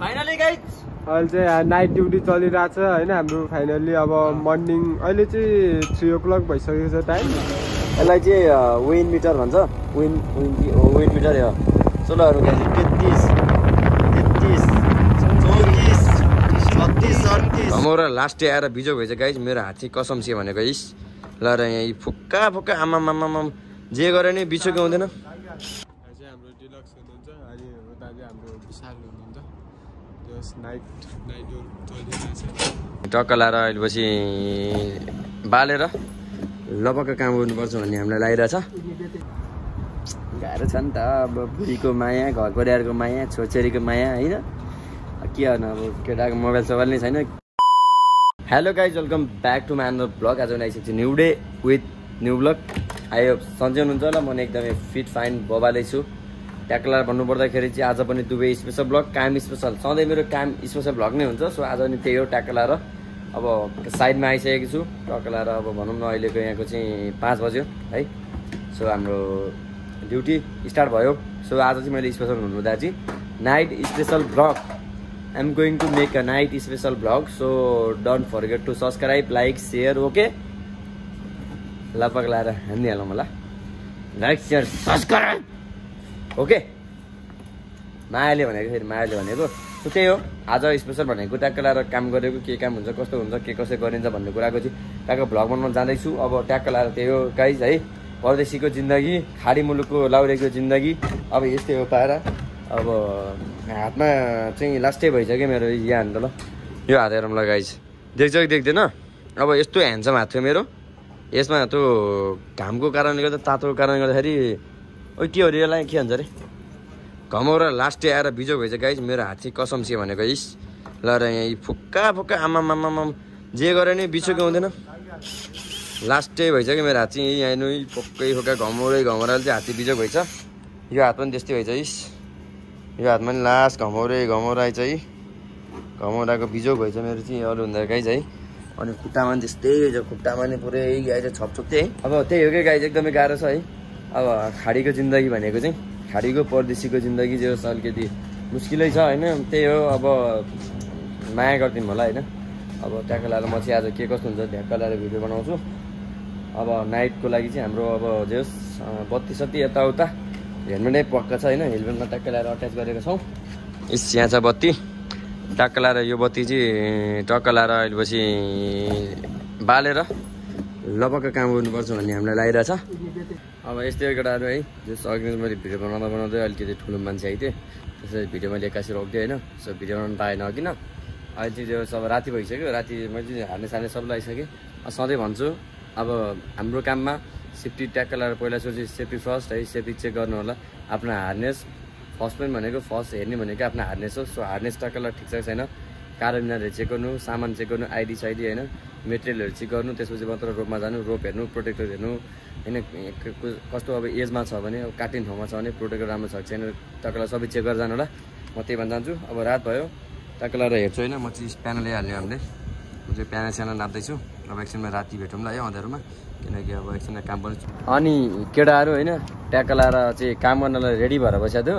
Finally guys अहिले चाहिँ night duty चलिरहेको छ होइन? हाम्रो फाइनल्ली अब मर्निङ अहिले चाहिँ थ्री ओ क्लक भइसकेको छ टाइम यसलाई चाहिँ विन्ड मिटर भन्छ। विन्ड विन्ड विन्ड मिटर हो सोलहरू तेत्तिस तेत्तिस चौतिस छत्तिस अडतिस र लास्ट डे आएर बिजोग भएछ गाइज मेरो हात चाहिँ कसम छ भनेको इस ल र यहाँ यी फुक्का फुक्का आमा मामा जे गरे नि बिचोक हुँदैन चाहिँ हाम्रो डिलक्स हुनुहुन्छ अनि उता चाहिँ हाम्रो विशाल हुनुहुन्छ त्यस नाइट नाइट चलिरहेको छ टक्क लाएर अहिले पछि बालेर लपक्क काम गर्नुपर्छ भन्ने हामीलाई लागिरहेछ गाह्रो छ नि त अब बुढीको माया घर परिवारको माया छोरीको माया होइन? के गर्नु अब केटाको मोबाइल सोबाइल नै छैन। Hello guys welcome back to my vlog आज पनि आइसकेको छु new day with new vlog आयो सन्चै हुनुहुन्छ होला म एकदमै फिट फाइन बबालै छु। ट्याक्लार भन्नुपर्दाखेरि चाहिँ आज पनि दुवै स्पेसल ब्लग काम स्पेसल। सधैँ मेरो काम स्पेसल ब्लग नै हुन्छ सो आज पनि त्यही हो ट्याक्ला र अब साइडमा आइसकेको छु टक्ला र अब भनौँ न अहिलेको यहाँको चाहिँ पाँच बज्यो है। सो हाम्रो ड्युटी स्टार्ट भयो। सो आज चाहिँ मैले स्पेसल भन्नुहुँदा चाहिँ night special vlog. I'm going to make a night special vlog so don't forget to subscribe like share okay लगभग लाएर हानिहालौँ होला। Like share subscribe okay. मायाले भनेको फेरि मायाले भनेको। सो त्यही हो। आज स्पेसल भनेको ट्याक्क लाएर काम गरेको के काम हुन्छ कस्तो हुन्छ के कसो गरिन्छ भन्ने कुराको चाहिँ ट्याक्क भ्लग बनाउन जाँदैछु। अब ट्याक्क लाएर त्यही हो गाइज है। परदेशीको जिन्दगी खाडी मुलुकको लाउरेको जिन्दगी। अब यस्तै हो पाएर अब हातमा चाहिँ लास्टै भइसक्यो मेरो यहाँ त ल। यो हात हेरौँ ल गाइज देख्छ कि देख्दैन? अब यस्तो ह्यान्डसम हात थियो मेरो। यसमा त्यो घामको कारणले गर्दा तातोको कारणले गर्दाखेरि ओ के हो यसलाई के भन्छ अरे घमाउरा लास्ट आएर बिजोग भएछ गाइज मेरो हात चाहिँ कसम छ भनेको इस। ल र यहाँ फुक्का फुक्का आमा मामा जे गरे नि बिचोकै हुँदैन। लास्ट कि मेरो हात चाहिँ यहाँ नु फुक्कै फुक्का घमाउरै घमाउराले चाहिँ हात चाहिँ बिजोग भएछ। यो हात पनि त्यस्तै भएछ इस। यो हातमा पनि लास्ट घमाउरै घमाउरा आइछ है घमाउराको बिजोग भएछ मेरो चाहिँ अरू हुँदा गाइज है। अनि खुट्टामा पनि त्यस्तै खुट्टामा नि पुरै गाई चाहिँ छपछुप्तै है अब त्यही हो कि गाई चाहिँ एकदमै गाह्रो छ है। अब खाडीको जिन्दगी भनेको चाहिँ खाडीको परदेशीको जिन्दगी जे होस् अलिकति मुस्किलै छ होइन त्यही हो। अब माया गरिदिनु होला होइन। अब ट्याक्क लाएर म चाहिँ आज के कस्तो हुन्छ ढ्याक्क लाएर भिडियो बनाउँछु। अब नाइटको लागि चाहिँ हाम्रो अब जे होस् बत्ती सत्ती यताउता हेलमेटै पक्का छ होइन। हेलमेटमा ट्याक्क लाएर अट्याच गरेको छौँ। इस यहाँ छ बत्ती। टक्क लाएर यो बत्ती चाहिँ टक्क लाएर अहिले पछि बालेर लपक्क काम गर्नुपर्छ भन्ने हामीलाई लागिरहेछ। अब यस्तै केटाहरू है। जस अघि मैले भिडियो बनाउँदा बनाउँदै अलिकति ठुलो मान्छे आइथिएँ त्यसरी भिडियो मैले एक्कासी रोकिदिएँ होइन। सो भिडियो बनाउनु पाएन किन? अहिले त्यो सब राति भइसक्यो। राति मैले हार्ने सार्ने सब लगाइसकेँ सधैँ भन्छु अब हाम्रो काममा सेफ्टी ट्याक्क लगाएर पहिला सोचे सेफ्टी फर्स्ट है। सेफ्टी चेक गर्नु होला। आफ्नो हार्नेस फर्स्ट पनि भनेको फर्स्ट हेर्ने भनेको आफ्नो हार्नेस हो। सो हार्नेस टक्कलाई ठिक छ छैन? कारणहरू चेक गर्नु सामान चेक गर्नु आइडी साइडी होइन? मेटेरियलहरू चेक गर्नु त्यसपछि मात्र रोपमा जानु रोप हेर्नु प्रोटेक्टर हेर्नु होइन कस्तो अब एजमा छ भने अब काटिने ठाउँमा छ भने प्रोटेक्टर राम्रो छ छैन टक्कलाई सबै चेक गरेर जानु होला म त्यही भन्न चाहन्छु। अब रात भयो टक्कलाई हेर्छु होइन म चाहिँ प्यानल ल्याइहाल्ने हामीले। म चाहिँ प्यानल स्यानल नाप्दैछु। अब एकछिनमा राति भेटौँला है अँध्यारोमा किनकि अब एकछिनमा काम पनि अनि केटाहरू होइन ट्याक्क लाएर चाहिँ काम गर्नलाई रेडी भएर बसेको थियो।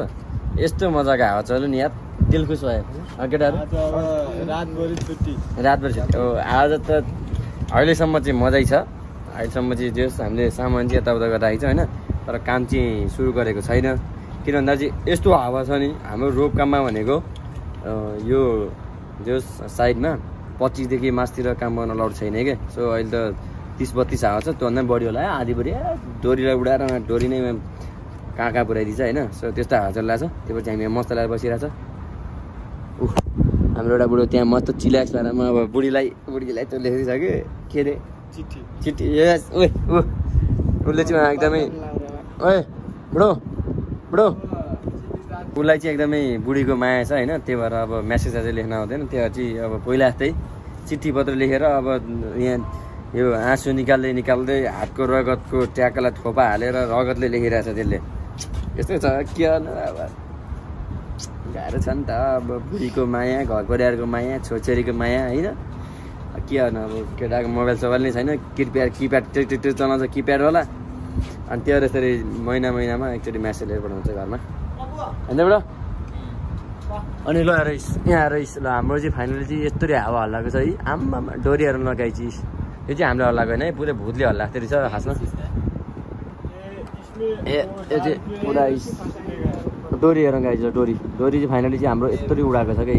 यस्तो मजाको हावा चल्यो नि याद दिल खुस भयो। केटाहरू? रातभरि छुट्टी। रातभरि छुट्टी। हो आज त अहिलेसम्म चाहिँ मजै छ। अहिलेसम्म चाहिँ जे हामीले सामान चाहिँ यताउता गरेर आइन्छ होइन तर काम चाहिँ सुरु गरेको छैन। किन भन्दा चाहिँ यस्तो हावा छ नि हाम्रो रोप काममा भनेको यो जो साइडमा पच्चिसदेखि मासतिर काम गर्न लाउड छैन क्या सो अहिले त तिस बत्तिस हावा छ त्योभन्दा बढी होला। है आधीभरि डोरीलाई उडाएर डोरी नै कहाँ कहाँ पुऱ्याइदिन्छ होइन। सो त्यस्तो हावा चलिरहेको छ। त्यो पछि हामी मस्त लगाएर बसिरहेको छ हाम्रो एउटा बुढो त्यहाँ मस्त चिलाक्स पारामा अब बुढीलाई बुढीलाई त्यो लेखिसक्यो के अरे? चिठी। यस ओए ऊ उसले चाहिँ एकदमै ओए बुढो बुढो। उसलाई चाहिँ एकदमै बुढीको माया छ होइन? त्यही भएर अब म्यासेज अझै लेख्न आउँदैन। त्यो चाहिँ अब पहिला जस्तै चिठी पत्र लेखेर अब यहाँ यो आँसु निकाल्दै निकाल्दै हातको रगतको ट्याकलाई थोपा हालेर रगतले लेखिरहेछ त्यसले। यस्तै छ के अब? गाह्रो छ नि त अब बुढीको माया घर परिवारको माया छोरीको माया होइन? के गर्नु अब केटाको मोबाइल सोबाइल नै छैन किप्याड किप्याड त्यो त्यो चलाउँछ किप्याडवाला अनि त्यो यसरी महिना महिनामा एकचोटि म्यासेजहरू पठाउँछ घरमा। होइन बुढो अनि ल आएर यहाँ आएर ल हाम्रो चाहिँ फाइनली चाहिँ यस्तरी हावा हल्लाएको छ है। आम्मामा डोरीहरू नगाई चिज यो चाहिँ हामीले हल्लाएको होइन है। पुरै भूतले हल्लाएको थियो रहेछ खासमा। ए यो चाहिँ पुरा इस डोरी हेर गाई छ डोरी। डोरी चाहिँ फाइनली चाहिँ हाम्रो यस्तरी उडाएको छ कि।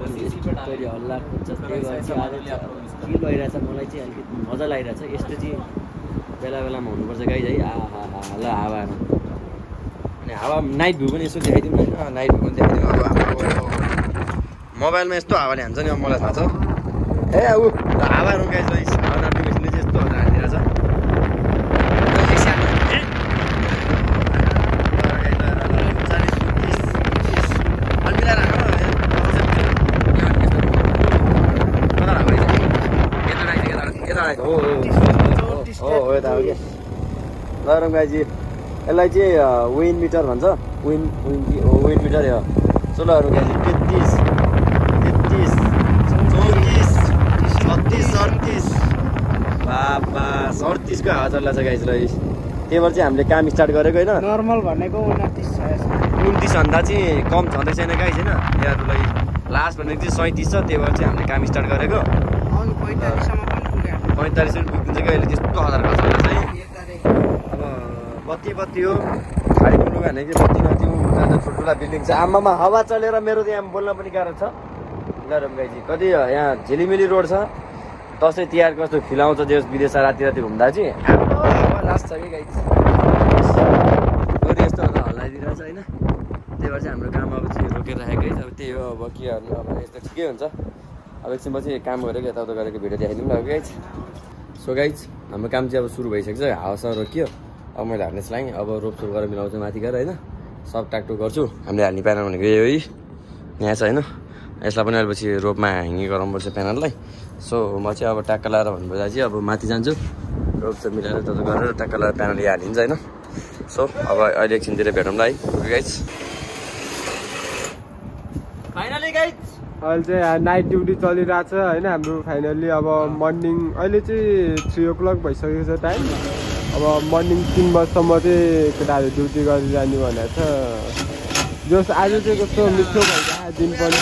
पनि यस्तरी हल्लाएको हुन्छ त्यही भएर चाहिँ आज चाहिँ के भइरहेछ मलाई चाहिँ अलिकति मजा लागिरहेछ। यस्तो चाहिँ बेला बेलामा हुनुपर्छ गाई है आहा ल हावा अनि हावा नाइट भ्यू पनि यसो देखाइदिउँ न। होइन नाइट भ्यू पनि देखाइदिउँ। अब हाम्रो मोबाइलमा यस्तो हावाले हान्छ नि अब मलाई थाहा छ। ए ऊ हावा रुङ्गाइ छ हावा नाप्ने मेसिनले चाहिँ यस्तो हानिदिरहेछ हो यता हो क्या ल गाईजी यसलाई चाहिँ विन मिटर भन्छ। विन विन विन मिटर हो सोह्रहरू गाईजी तेत्तिस तेत्तिस चौतिस छत्तिस अडतिस। बाबा सडतिसको हावा चल्दैछ गाइज ल त्यही भएर चाहिँ हामीले काम स्टार्ट गरेको होइन। नर्मल भनेको उन्तिस उन्तिसभन्दा चाहिँ कम छँदै छैन गाइज होइन यहाँहरूलाई लास्ट भनेको चाहिँ सैँतिस छ त्यही भएर चाहिँ हामीले काम स्टार्ट गरेको। पैँतालिससम्म पनि पुग्यो। पैँतालिस रुपियाँ पुग्नु चाहिँ अहिले त्यस्तो हजारको चल्दैछ है। अब बत्ती बत्ती हो। खाडी लुगा भनेको चाहिँ बत्ती नदिउँ जाँदा ठुल्ठुला बिल्डिङ छ। आमामा हावा चलेर मेरो त यहाँ बोल्न पनि गाह्रो छ। गरम गाईजी कति यहाँ झिलिमिली रोड छ। दसैँ तिहार कस्तो फिल आउँछ देश विदेश राति राति घुम्दा चाहिँ हावा लास्ट छ कि गाई यस्तो हल्लाइदिरहेछ होइन। त्यही भएर चाहिँ हाम्रो काम अब चाहिँ रोकेर राखेको है। अब त्यही हो अब के गर्नु अब यस्तो ठिकै हुन्छ। अब एकछिनपछि काम गरेको यताउता गरेको भिडियो देखाइदिउँ न गाइज सो गाइज हाम्रो काम चाहिँ अब सुरु भइसकेको छ हावासँग रोकियो। अब मैले हार्नेस लगाएँ अब रोपसोप गरेर मिलाउँछु माथि गएर होइन? सब टाकटुक गर्छु। हामीले हाल्ने प्यानल भनेको यही हो है यहाँ छ होइन? यसलाई पनि अलिपछि रोपमा ह्याङ्गिङ गराउनुपर्छ प्यानललाई। सो म चाहिँ अब ट्याक्क लगाएर भन्नुपर्दा चाहिँ अब माथि जान्छु। रोप सब मिलाएर त्यो गरेर ट्याक्क लगाएर प्यानल यहाँ हालिन्छ होइन? सो अब अहिले एकछिनतिर भेटौँला है। गाइज फाइनली गाइज अहिले चाहिँ नाइट ड्युटी चलिरहेछ होइन हाम्रो फाइनल्ली अब मर्निङ अहिले चाहिँ थ्री ओ क्लक भइसकेको छ टाइम अब मर्निङ तिन बजीसम्म चाहिँ केटाहरू ड्युटी गरिरहने भनेको छ। जस आज चाहिँ कस्तो मिठो भइरहेको दिन पनि।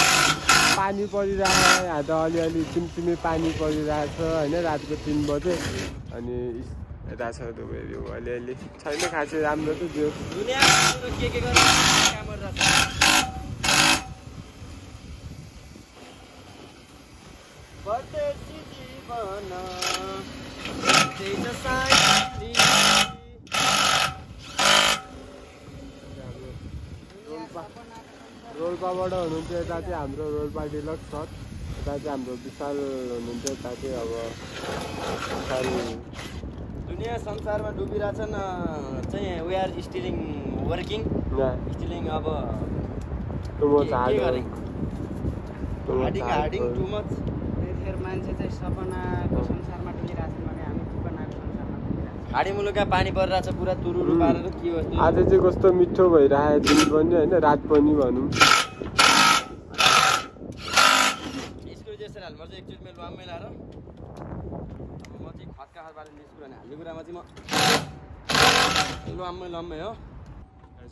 पानी परिरहेको यहाँ त अलिअलि चिमचिमे पानी परिरहेको छ होइन रातको तिन बजे। अनि यता छ दुबई अलिअलि छैन खासै राम्रो त जो के के गरेर काम गरिरहेको छ परदेशी जीवन त्यही त साथी। रोल्पाबाट हुनुहुन्छ यता चाहिँ हाम्रो रोल्पा डिलक्स छत यता चाहिँ हाम्रो विशाल हुनुहुन्छ यता चाहिँ अब विशाल। दुनियाँ संसारमा डुबिरहेछन् चाहिँ we are stealing working stealing अब हार्डिङ हार्डिङ टु मच त्यतिखेर मान्छे चाहिँ सपनाको संसारमा डुबिरहेको छ भने हामी सपनाको संसारमा डुबिरहेको हाडी मुलुका पानी परिरहेछ पुरा तुरुरु उम्. पारेर के हो? आज चाहिँ कस्तो मिठो भइरहेको दिन पनि होइन रात पनि भनौँ स्कुल जेसरी हाल्नुपर्छ एकचोटि मेरो बाम मिलाएर अब म चाहिँ खतका हातबाट स्कुल भने हाल्ने कुरामा चाहिँ म लम्मै लम्मै हो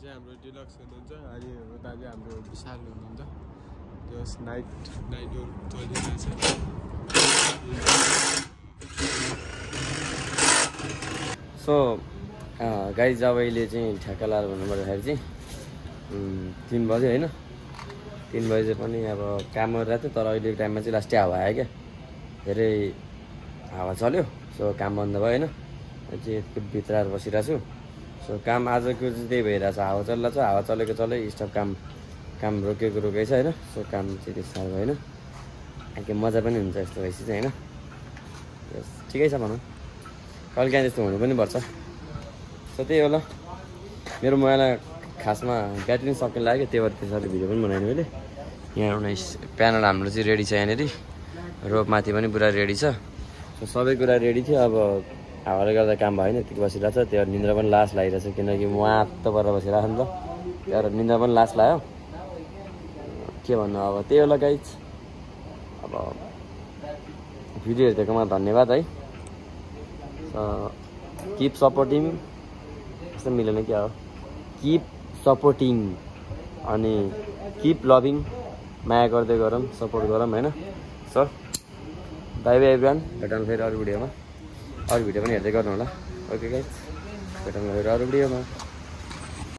चाहिँ हाम्रो डिलक्स हुनुहुन्छ अनि चाहिँ हाम्रो विशाल हुनुहुन्छ त्यो नाइट नाइट चलिरहेछ सो गाई जबैले चाहिँ ठ्याक्का लाएर भन्नुपर्दाखेरि चाहिँ तिन बज्यो होइन? तिन बजे पनि अब काम गरिरहेको थियो तर अहिलेको टाइममा चाहिँ लास्टै हावा आयो क्या। धेरै हावा चल्यो। सो काम बन्द भयो होइन? चाहिँ यतिको भित्र आएर बसिरहेको छु। सो काम आजको चाहिँ त्यही भइरहेछ। हावा चलिरहेको छ हावा चलेको चल्यो स्टप काम काम रोकेको रोकेको छ होइन? सो काम चाहिँ त्यस्तो भएन। के मजा पनि हुन्छ यस्तो भएपछि चाहिँ होइन। ठिकै छ भनौँ। कहिले काहीँ त्यस्तो हुनु पनि पर्छ। सो त्यही हो ल मेरो मोबाइलमा खासमा ब्याट्री पनि सकिन लाग्यो। त्यही भएर त्यसरी भिडियो पनि बनाएँ मैले। यहाँ उन्नाइस प्यानल हाम्रो चाहिँ रेडी छ यहाँनिर। रोपमाथि पनि पुरा रेडी छ। सो सबै कुरा रेडी थियो। अब हावाले गर्दा काम भएन यतिको बसिरहेको छ त्यो भएर निन्द्रा पनि लास लागिरहेछ किनकि मात्त परेर बसिरहेको नि त। त्यही भएर निन्द्रा पनि लास लाग्यो। के भन्नु अब त्यही हो ल गाइज अब भिडियो हेरिदिएकोमा धन्यवाद है। किप सपोर्टिङ यस्तो मिलेन क्या हो? किप सपोर्टिङ अनि किप लभिङ माया गर्दै गरौँ सपोर्ट गरौँ होइन? सर बाई बाई एभ्रिवान भेटौँ फेरि अरू भिडियोमा। अरू भिडियो पनि हेर्दै गर्नु होला। ओके गाइज भेटौँ फेरि अरू भिडियोमा।